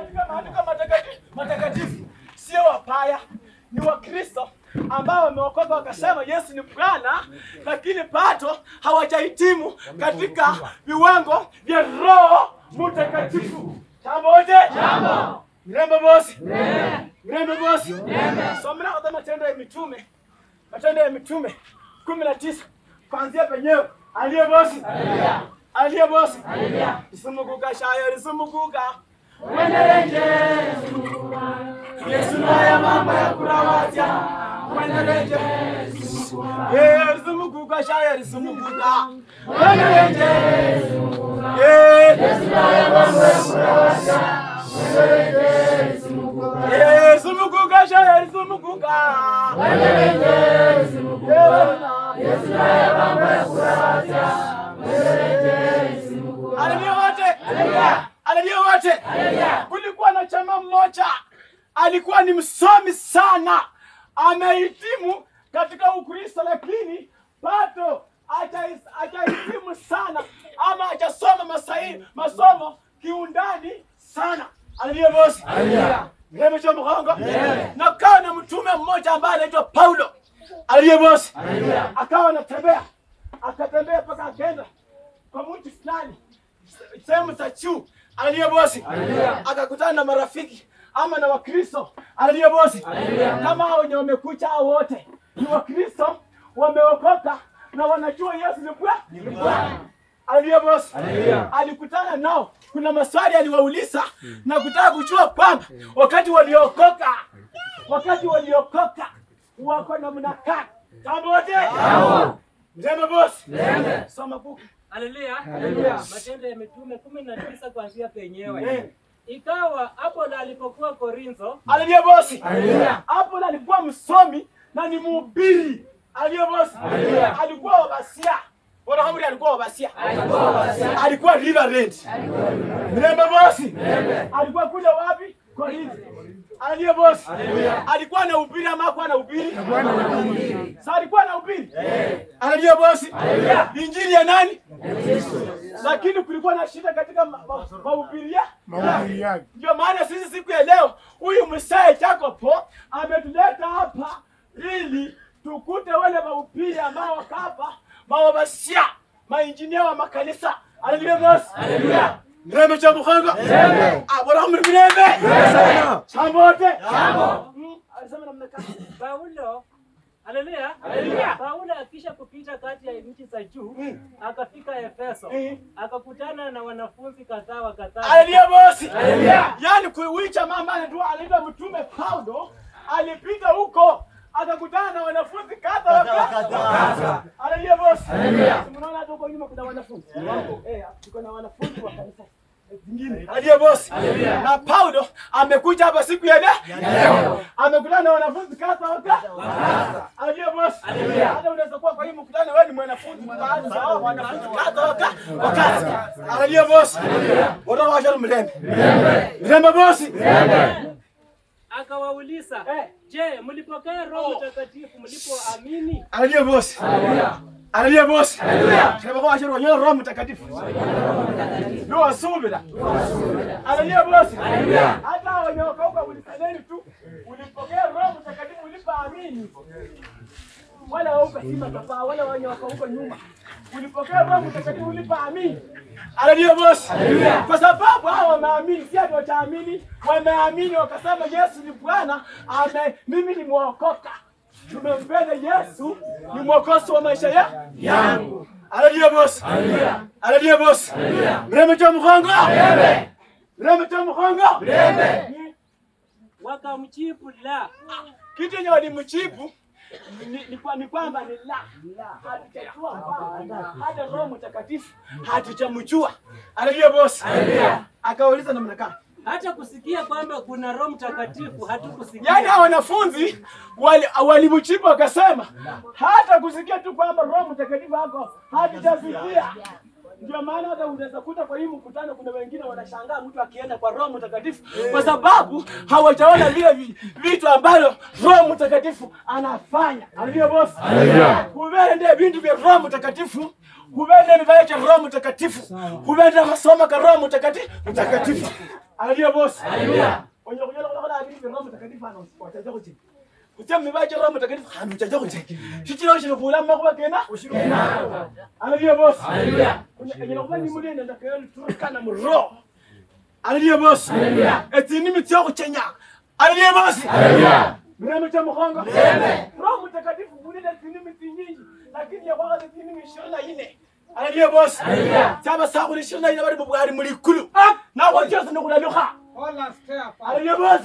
Katika maandiko matakatifu matakatifu sio wapaya, ni Wakristo ambao wameokoka wakasema Yesu ni Bwana, lakini bado hawajahitimu katika viwango vya Roho Mtakatifu. Jambo wote, jambo. Mrembo bosi, mrembo bosi, somera hata Matendo ya Mitume, Matendo ya Mitume kumi na tisa kuanzia penyewe. Aliye bosi, aliye bosi, lisumuguka shayo lisumuguka mwendelenje Yesu naye mambo ya kurawazya mwendelenje Eh, lisumuguka shayo lisumuguka mwendelenje Eh, Yesu naye mambo ya kurawazya Eh, lisumuguka shayo lisumuguka mwendelenje Yesu naye mambo ya Kulikuwa na chama mmoja alikuwa ni msomi sana, amehitimu katika Ukristo, lakini bado haja- hajahitimu sana ama hajasoma masahihi masomo kiundani sana. Haleluya bosi. Mrembo cha mkongo. Na kawa na mtume mmoja ambaye anaitwa Paulo. Haleluya bosi. Akawa anatembea akatembea paka akaenda kwa mtu fulani sehemu za juu aliye bosi. Akakutana na marafiki ama na wakristo. Aliye bosi. Kama hao wenye wamekucha hao wote ni wakristo wameokoka na wanajua yesu ni Bwana. Haleluya bosi. Alikutana nao. Kuna maswali aliwauliza na kutaka kujua kwamba wakati waliokoka wakati waliokoka wako namna gani? Jambo wote Mrembo bosi. Soma buku Haleluya. Haleluya. Matendo ya Mitume kumi na tisa kuanzia penyewe. Ikawa Apolo alipokuwa Korintho, Haleluya bosi. Hapo alikuwa msomi na ni mhubiri. Haleluya bosi. Alikuwa wabasia Bwana Hamri alikuwa wabasia alikuwa Riverend mrembe bosi? Alikuwa kule wapi? Korintho aliye bosi alikuwa na ubiri ama hakuwa na ubiri? Sa alikuwa na ubiri? Aliye bosi injili ya nani? Lakini kulikuwa na shida katika ma- ma- mahubiri ya? Yake. ndio maana sisi siku ya leo huyu msee Jacopo ametuleta hapa ili tukute wale mahubiri ambao wako hapa mawabasia mainjinia wa makanisa. Aliye bosi. Haleluya. Mrembe cha Buhanga. Mrembe. Abora bora mrembe. Mrembe. Chambo wote. Shambo. Alisema namna kama Paulo Haleluya. Haleluya. Paulo akisha kupita kati ya nchi za juu akafika Efeso Eh. akakutana na wanafunzi kadhaa wa kadhaa. Haleluya bosi. Haleluya. Yaani kuwicha mama anaitwa anaitwa mtume Paulo alipita huko akakutana na wanafunzi kadha wa kadha. Haleluya bosi. Haleluya. Mnaona hata huko nyuma kuna wanafunzi. Eh, tuko na wanafunzi wa kanisa zingine. Haleluya bosi. Na Paulo amekuja hapa siku ya leo. Amekutana na wanafunzi kadha wa kadha. Haleluya bosi. Hata unaweza kuwa kwa hii mkutano wewe ni mwanafunzi baadhi za hao wanafunzi kadha wa kadha. wa. Haleluya bosi. Bora washa mlembe. Mlembe bosi. Akawauliza, Eh. je, mlipokea Roho Mtakatifu mlipoamini? Haleluya bosi. Haleluya bosi. Haleluya. Sema kwa ashiri wanyoa Roho Mtakatifu. Ndio asubira. Haleluya bosi. Haleluya. Hata wenye wakauka ulisaneni tu. Ulipokea Roho Mtakatifu ulipoamini. Wala wauka sima kafaa wala wenye wakauka nyuma. Ulipokea Roho Mtakatifu ulipoamini. Haleluya bosi. Haleluya. Kwa sababu hao wameamini, si ati wataamini, wameamini wakasema Yesu ni Bwana, ame mimi nimeokoka tumempenda Yesu ni mwokozi wa maisha ya yangu. Haleluya bosi. Haleluya bosi. Mreme cha mkongo. Mrembe cha mkongo. Wakamjibu la. Kitu yenye walimjibu ni, ni, kwa- ni kwamba ni la hatujajua hata Roho Mtakatifu hatujamjua. Haleluya bosi. Akauliza namna gani? Hata kusikia kwamba kuna Roho Mtakatifu hatukusikia. Yaani hao wanafunzi wali- wakasema, hata kusikia tu kwamba Roho Mtakatifu hako hatujasikia. Ndio maana hata unaweza kuta kwa hii mkutano kuna wengine wanashangaa mtu akienda kwa Roho Mtakatifu kwa sababu hawajaona vile vitu ambavyo Roho Mtakatifu anafanya. Haleluya bosi. Kuvende vintu vya Roho Mtakatifu kuvende vile cha Roho Mtakatifu kuvende masomo ka Roho Mtakatifu mtakatifu. Haleluya boss. Haleluya. Onye kunyala kuna vitu vya Roho Mtakatifu anawachaje kuti. Kuti mmebaje Roho Mtakatifu hanu chaje kuti. Shichiro shino kula mmakuba kena. Haleluya boss. Haleluya. Onye kuba ni mulenda ndakayeli tukana mu roho. Haleluya boss. Haleluya. Eti ni mitsi kuchenya. Haleluya boss. Haleluya. Mreme cha mkongo. Mreme. Roho Mtakatifu kulile tini miti nyingi lakini ya kwaga tini ishirini na nne. Haleluya boss. Haleluya. Chama sagu ni ishirini na nne bali bubwari muri. Na kwa Yesu ni kulaluka. Hola, Stefan. Haleluya boss.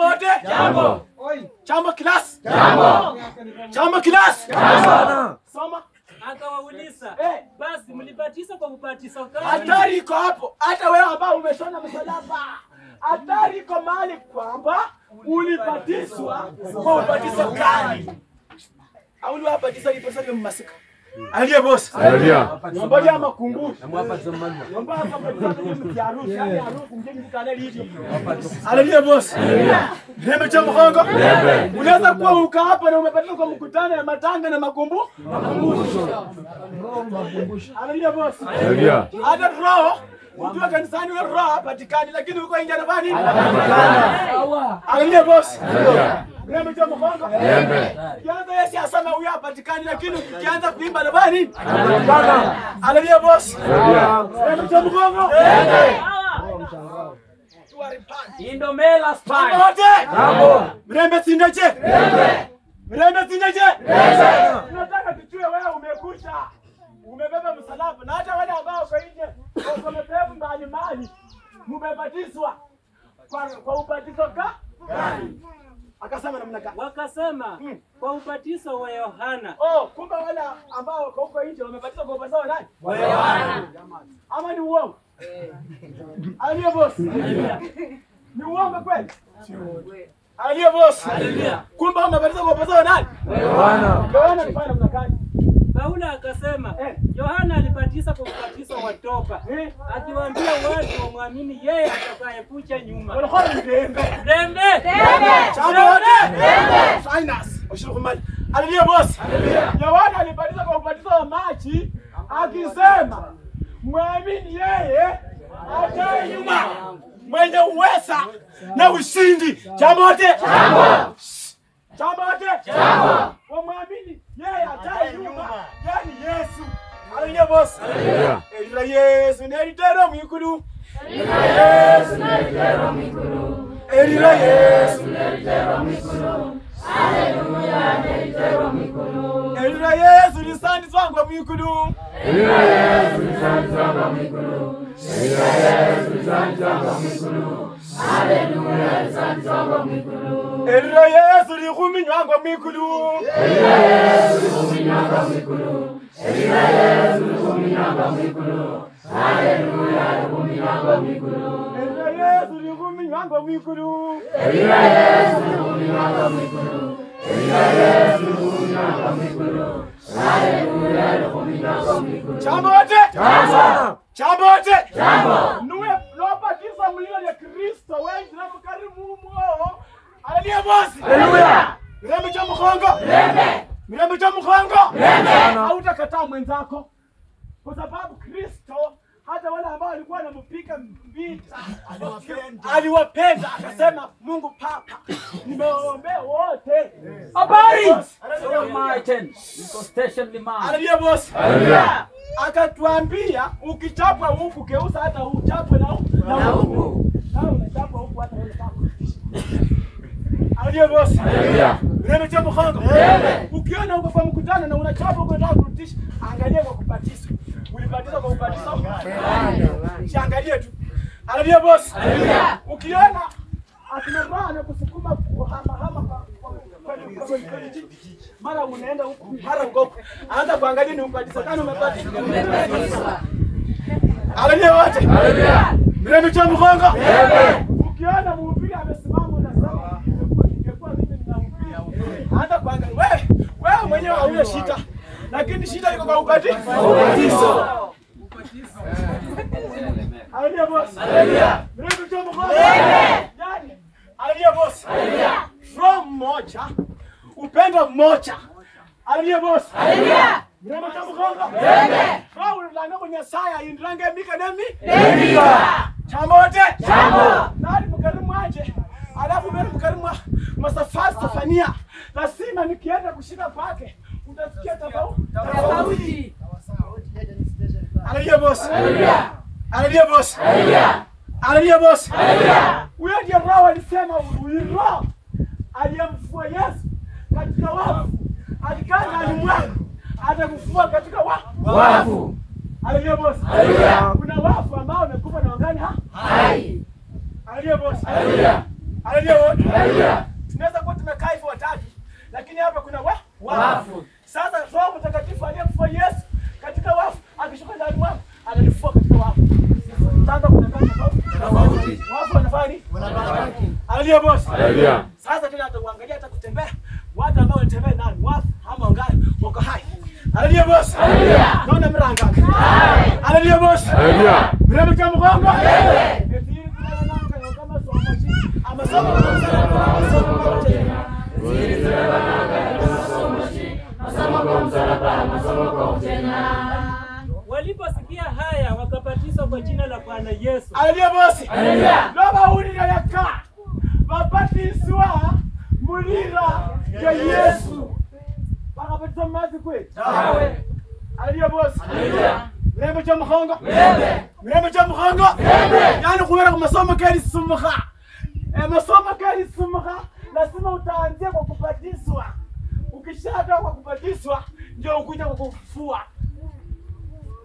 Wote. Jambo. Oi. Class. Jambo. Chambo class. Jambo. Soma. Akawauliza, Eh. basi mlibatizwa kwa ubatizo gani? Hatari iko hapo. Hata wewe ambao umeshona msalaba. Hatari iko mahali kwamba ulibatizwa kwa ubatizo gani? Au mmasika. Aliye boss. Haleluya. Naomba ya makumbusho. Naomba hapa makumbusho ni mti harusi, yani harusi mjini mtane hivi. Haleluya boss. Nembe cha mkongo. Unaweza kuwa uka hapa na umebatizwa kwa mkutano ya matanga na makumbu. Haleluya boss. Haleluya. Hata roho ukiwa kanisani wewe roho hapatikani, lakini uko nje anafanya nini? Haleluya boss. Haleluya. Nembe cha mkongo. Nembe. Kianza Yesu asema huyu hapatikani, lakini ukianza kuimba anafanya nini? Haleluya boss. Haleluya. Nembe cha mkongo. Indomela Jambo wote. Mrembe sindeche. Mrembe sindeche. Tunataka tujue wewe umekusha. Umebeba msalaba na hata wale ambao wako nje wako mapepo mbalimbali mumebatizwa kwa kwa ubatizo gani? Akasema namna gani? Wakasema Mm. kwa ubatizo wa Yohana. Oh, kumbe wale ambao wako huko nje wamebatizwa kwa ubatizo wa nani? Wa Yohana. Ama ni uongo? Aliye boss. Ni uongo kweli? Aliye boss. Kumbe wamebatizwa kwa ubatizo wa nani? Wa Yohana. Yohana alifanya namna gani? Paulo akasema Eh. Yohana alibatiza kwa ubatizo wa toba, Eh? akiwaambia watu wamwamini yeye atakayefucha nyuma. Dembe! Aliye boss. Yohana alibatiza kwa ubatizo wa maji akisema mwamini yeye ataye nyuma mwenye uweza na ushindi. Jambo wote. Jambo. Jambo wote. Jambo. Wamwamini yeye ajaye nyuma, yani Yesu. Aliye boss. Haleluya. Elira Yesu neritero mwikulu. Elira Yesu neritero mwikulu. Elira Yesu Elira Yesu lisandiswangwa mwikulu. Elira Yesu lisandiswangwa mwikulu. Elira Yesu lisandiswangwa mwikulu. Haleluya lisandiswangwa mwikulu. Ello Yesu likuminywa ngomikulu. Ello Yesu likuminywa ngomikulu. Ello Yesu likuminywa Yesu Yesu Yesu Haleluya bosi. Haleluya. Mirembe cha mkongo. Mirembe. Mirembe cha mkongo. Mirembe. Hautakataa mwenzako. Kwa sababu Kristo hata wale ambao walikuwa wanampiga vita aliwapenda, akasema Mungu Papa, nimewaombea wote. Habari. Haleluya. Bosi. Haleluya. Akatuambia ukichapwa huku geuza hata uchapwe na huku na huku. Na unachapwa huku hata wewe Haleluya bosi. Haleluya. Neno cha mkongo. Ukiona uko kwa mkutano na unachapa huko unataka kurutisha, angalia kwa kubatizwa. Ulibatizwa kwa ubatizo? Siangalie tu. Aliye bosi. Haleluya. Ukiona akina baba anakusukuma kuhama hama mara unaenda huku mara uko huku. Anza kuangalia ni ubatizo gani umebatizwa. Haleluya wote. Haleluya. Cha mkongo. Mbele. Ukiona mhubiri amesimama unasema ingekuwa ingekuwa mimi ninahubiri. Anza kuangalia wewe mwenyewe hauna shida. Lakini shida iko kwa ubatizo. Ubatizo. Haleluya boss. Haleluya. Boss. From moja upendo mmoja. Haleluya boss. Haleluya. Mirembe cha mkongo. Kwa ulanga kwenye saya indrange mika nemi. Chambo wote. Nani mkari mwanje. Alafu mbele mkari mwa masafari Stefania. Lazima nikienda kushika kwake utasikia tofauti. Haleluya boss. Haleluya boss. Haleluya boss. Huyo ndiye Roho alisema Roho aliyemfufua Yesu katika wafu. Alikaa ndani mwako atakufua katika wafu. Wafu. Haleluya boss. Haleluya. Kuna wafu ambao wamekufa na wangani ha? Hai. Haleluya boss. Haleluya. Haleluya wote. Haleluya. Tunaweza kuwa tumekaa hivyo watatu, lakini hapa kuna wa Wafu. Sasa Roho Mtakatifu aliyemfufua Yesu katika wafu akishuka ndani mwako ananifufua katika wafu. Sasa kuna kazi tofauti. Wafu wanafanya wanabaki. Haleluya boss. Haleluya. Sasa tena atakuangalia hata kutembea. Watu ambao wanatembea nani? Wafu ama wangali wako hai. Haleluya boss. Haleluya. Naona miranga. Haleluya boss. Haleluya. Mrembo cha mgongo. Eti hili kuna nanga kama somo chi. Ama somo kwa msalaba, ama somo kwa mtenda. Waliposikia haya wakabatizwa kwa jina la Bwana Yesu. Haleluya boss. Haleluya. Nobawulira yaka. Babatiswa mulira ya Yesu. Bakabatizwa mazi kwe. Tawe. Haleluya bosi. Haleluya. Mirembe cha mgongo. Mirembe. Mirembe cha mgongo. Yani kubera ku masomo kali sumuka. Eh, masomo kali sumuka lazima utaanzia kwa kubatizwa. Ukishatoka kwa kubatizwa ndio ukuja kwa kufua.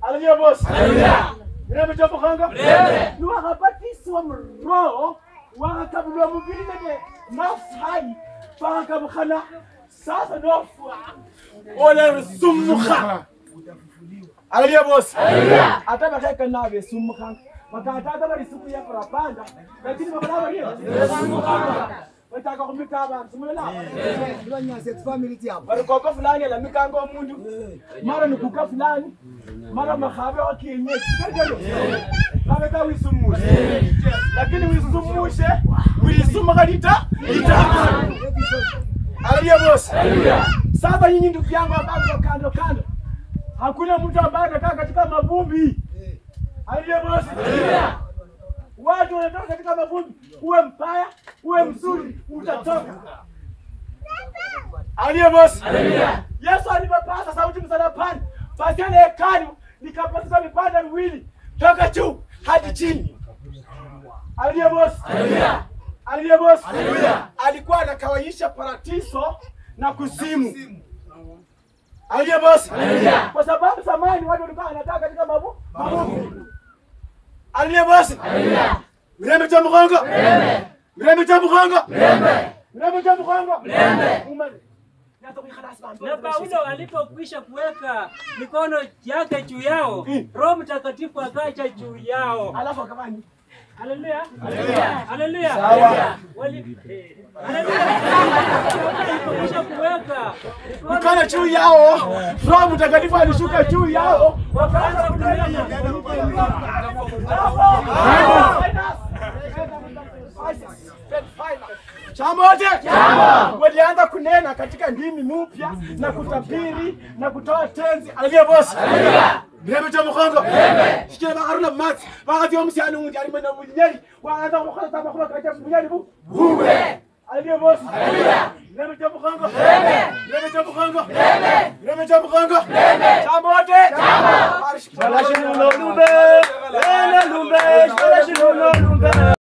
Haleluya boss. Haleluya. Mirembe cha kanga. Mirembe. Ni wakabatizwa mu roho wakakabulwa mubiri nene nafsi hai bakakabukana sasa nofua ole rusumuka Haleluya boss. Haleluya. Hata bakeka nabe. Bakatata bali siku ya parapanda. Lakini bakana bali. Bataka kumika abantu. Koko fulani la mikango omundu. Mara ni kuka fulani. Mara mahabe wa kienyeji. Kagalo. Babe ka wisumushe. Lakini wisumushe wilisumuka kalita lita. Haleluya boss. Haleluya. Sasa nyinyi ndugu yangu ambao kando kando, hakuna mtu ambaye anakaa katika mavumbi. Haleluya. Watu wanatoka katika mavumbi, uwe mbaya uwe mzuri, utatoka. Aliye boss. Yesu alipopasa sauti msalabani, basi ile hekalu likapasuka vipande viwili toka juu hadi chini. Aliye boss. Aliye Haleluya Alikuwa anakawaisha paratiso na kuzimu. Aliye boss. Kwa sababu zamani watu walikuwa wanakaa katika mavu mavuvi. Haleluya boss. Haleluya. Mirembe cha mgongo. Mirembe. Mirembe cha mgongo. Mirembe. Mirembe cha mgongo. Mirembe. Na Paulo alipokwisha kuweka mikono yake juu yao. Roho Mtakatifu akaja juu yao. Alafu akafanya Haleluya. Sawa. Eh, mikono juu yao, Roho Mtakatifu alishuka juu yao, wakaanza walianza kunena katika ndimi mpya na kutabiri na kutoa tenzi. Haleluya boss. Haleluya. Mirembe cha mukongo. Shikira bakaruna mati. Bakati omusyani ungi ali mwena bunyeri. Waanza kukola tamba kuba kacha bunyeri bu. Bube. Haleluya boss. Haleluya. Mirembe cha mukongo. Mirembe. Mirembe cha mukongo. Mirembe. Mirembe cha mukongo. Mirembe. Chamote. Chamo. Shikira lumbe. Lumbe. Shikira lumbe.